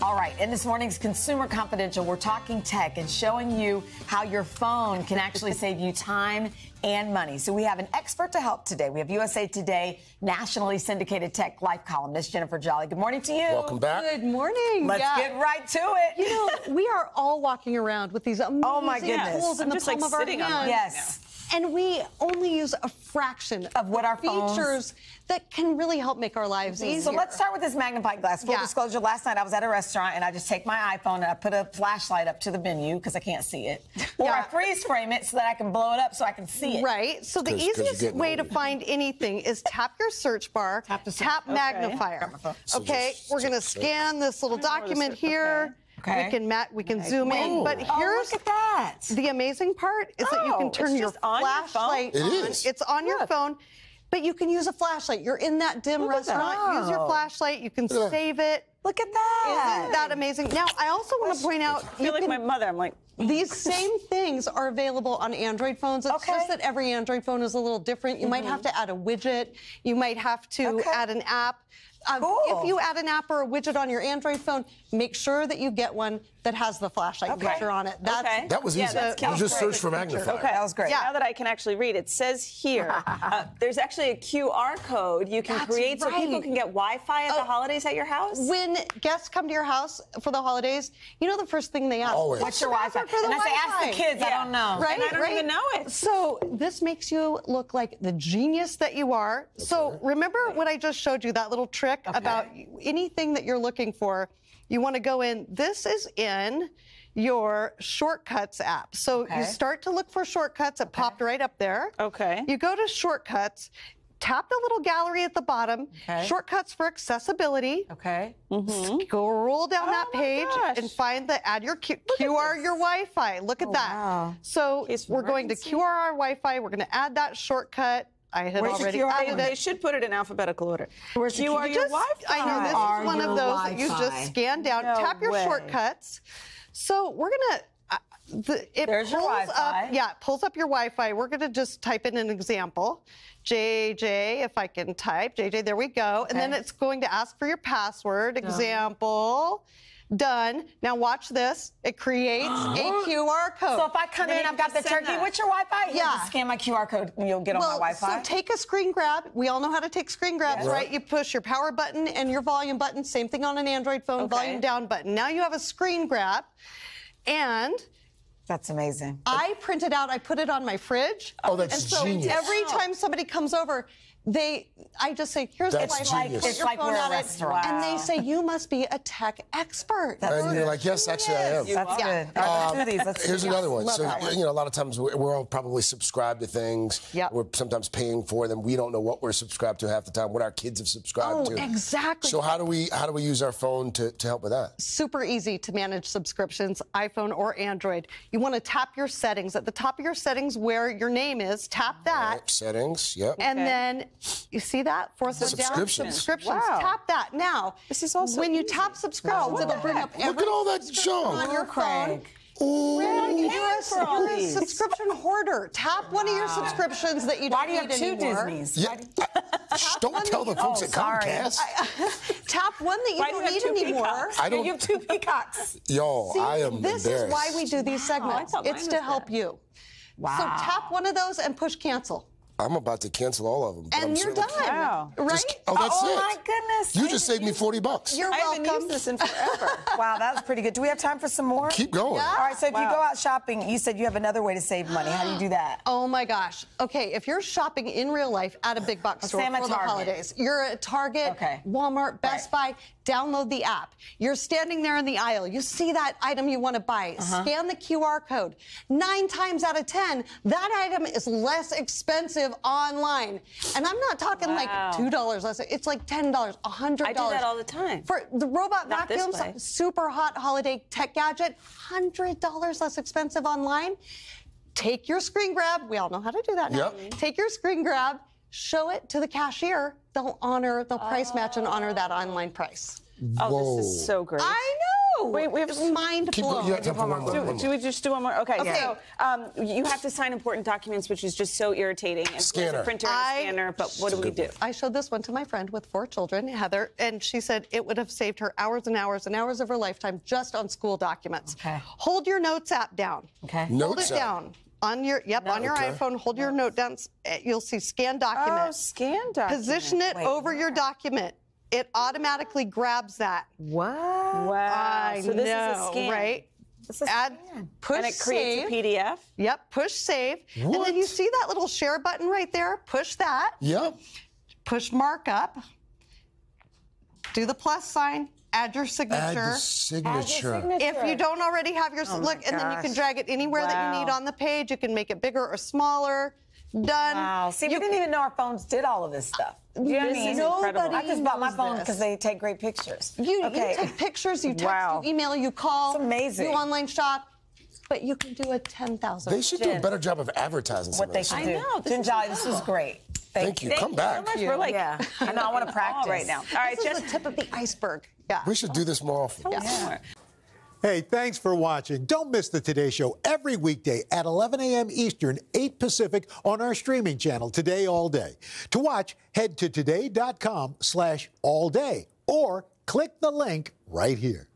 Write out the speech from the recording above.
All right, in this morning's Consumer Confidential, we're talking tech and showing you how your phone can actually save you time and money. So we have an expert to help today. We have USA Today nationally syndicated tech life columnist Jennifer Jolly. Good morning to you. Welcome back. Good morning. Let's Yeah. get right to it. You know, we are all walking around with these amazing Oh, my goodness. tools in I'm the just, palm like, of our sitting on hand. mine. yes. And we only use a fraction Of what our phones- features that can really help make our lives mm-hmm. easier. So let's start with this magnifying glass. Full Yeah. disclosure, last night I was at a restaurant and I just take my iPhone and I put a flashlight up to the menu because I can't see it. Or Yeah. I freeze frame it so that I can blow it up so I can see it. Right. So the 'Cause- 'cause easiest way to find anything is tap your search bar, Tap the search- tap okay. magnifier. Grab my. So Okay, we're gonna scan this little I know where to document here. okay. We can ma- we can zoom in, but Oh, here's look at that. The amazing part is that you Oh, can turn your just on your phone? flashlight It on. is. It's on your phone, but you can use a flashlight. You're in that dim Look at that. restaurant. Use your Oh. flashlight. You can save it. Look at that. Isn't that amazing? Now, I also want to point out I feel like can- my mother. I'm like, these same things are available on Android phones. It's Okay. just that every Android phone is a little different. You might have to add a widget. You might have to Okay. add an app. Um, Cool. If you add an app or a widget on your Android phone, make sure that you get one that has the flashlight Okay. feature on it. That's Okay. That was Yeah, easy. that's you just search for magnifier. Okay, That was great. Yeah. Now that I can actually read, it says here uh, there's actually a QR code you can That's create so people can get Wi-Fi at the Oh. holidays at your house. when guests come to your house for the holidays, you know the first thing they ask. Always. What's your Wi-Fi? Password for the and I ask the Wi-Fi?" kids. I don't know. Right, And I don't right. even know it. So this makes you look like the genius that you are. so right. remember what I just showed you, that little trick about anything that you're looking for. You want to go in. This is in your shortcuts app. So Okay. you start to look for shortcuts. It popped right up there. Okay. You go to shortcuts. Tap the little gallery at the bottom. Okay. Shortcuts for accessibility. Okay. Go roll down that Oh my page gosh. and find the add your Q- QR your Wi-Fi. Look at that. Oh, wow. So we're going to. QR our Wi-Fi. We're going to add that shortcut. I had Where's the already QR added They it. should put it in alphabetical order. Where's the QR key? your Just- Wi-Fi. I know this Are is one of those that you just scan down. No Tap your way. shortcuts. So we're gonna. Uh, the, it There's your pulls Wi-Fi. up. Yeah, it pulls up your Wi-Fi. We're gonna just type in an example. JJ, if I can type JJ, there we go. And then it's going to ask for your password. Example. Done. Now watch this. It creates a QR code. So if I come in, I've got the turkey. that. What's your Wi-Fi? Here, Yeah. just scan my QR code and you'll get on my Wi-Fi. so take a screen grab. We all know how to take screen grabs, Yes. right? You push your power button and your volume button. Same thing on an Android phone, Okay. volume down button. Now you have a screen grab. And That's amazing. I printed out, I put it on my fridge. Oh, that's and so genius. every time somebody comes over, they, I just say, here's That's the Wi-Fi. genius. Put It's your like phone we're a at it. restaurant. And they say, you must be a tech expert. That's And you're like, yes, actually, I am. That's good. All right, let's do these. Let's Here's yeah. another one. love So, one. you know, a lot of times we're we're all probably subscribed to things. Yep. We're sometimes paying for them. We don't know what we're subscribed to half the time, what our kids have subscribed Oh, to. exactly. So how do we how do we use our phone to, to help with that? super easy to manage subscriptions, iPhone or Android. You want to tap your settings. At the top of your settings where your name is, tap that. Right, Settings. Yep. And Okay. then you see that fourth one down. Subscriptions. Subscriptions. Wow. Tap that now. This is also when you easy. tap subscriptions, it'll bring up Look at all that subscription junk. on your phone. Craig. Ooh. You're a, you're a subscription hoarder. Tap one of your subscriptions that you don't Why do you have need two anymore. Disneys? Yeah. Why do- Shh, don't tell the folks Oh, at sorry. Comcast. Tap one that you Why do don't you need anymore. peacocks? I don't. You have two peacocks. Yo, See, I am this embarrassed. is why we do these segments. thought mine It's to help that. you. Wow. So tap one of those and push cancel. I'm about to cancel all of them. but I'm And you're done. Wow. Right? Just- oh, oh that's oh it. my goodness. You just saved me 40 bucks. You're I haven't welcome. used this in forever. Wow, that was pretty good. Do we have time for some more? Keep going. All right, so if you go out shopping, you said you have another way to save money. How do you do that? Oh my gosh. Okay, if you're shopping in real life at a big box Let's store say I'm for the holidays, you're at Target, Okay. Walmart, Best Buy, download the app. You're standing there in the aisle. You see that item you want to buy. Uh-huh. Scan the QR code. Nine times out of 10, that item is less expensive online. And I'm not talking Wow. like $2 less. It's like $10, $100. I do that all the time. For the robot Not this vacuums, super hot holiday tech gadget, $100 less expensive online. Take your screen grab. We all know how to do that now. Yep. Take your screen grab, show it to the cashier. They'll honor, they'll price match and honor that online price. Oh, Whoa. this is so great. I Wait, we have It's mind Keep, blown. you have time for one more. Do, one do more. we just do one more? Okay. Okay. So um, you have to sign important documents, which is just so irritating. And there's Scanner. a printer and a I- scanner, but what do we do? I showed this one to my friend with four children, Heather, and she said it would have saved her hours and hours and hours of her lifetime just on school documents. Okay. Hold your notes app down. Okay. Hold Notes it app. down. On your yep, on your Okay. iPhone, hold your note down. s- eh, You'll see scan document. Oh, scan document. Position it Wait, over your document. It automatically grabs that. What? Wow. I so this know, is a scan. right? This is Add, scan. push And it creates save. a PDF. Yep, push save. And then you see that little share button right there? Push that. Yep. Push markup. Do the plus sign. Add your signature. Add signature. the signature. If you don't already have your Oh look, and then you can drag it anywhere that you need on the page. You can make it bigger or smaller. Done. Wow. See, we didn't even know our phones did all of this stuff. Do you know what I This mean? is incredible. Nobody I just bought my phone because they take great pictures. You, okay. you take pictures, you text, Wow. you email, you call. It's amazing. You online shop, but you can do a ten thousand. They should do a better job of advertising what they this should stuff. do. know, this Jen is Jolly, this was great. Thank you. Thank Come you back. so much. We're like, Yeah. I know. I want to practice right now. All right, this Jess. the tip of the iceberg. Yeah. We should do this more often. Yeah. Hey, thanks for watching. Don't miss the Today Show every weekday at 11 a.m. Eastern, 8 Pacific on our streaming channel, Today All Day. To watch, head to today.com slash all day or click the link right here.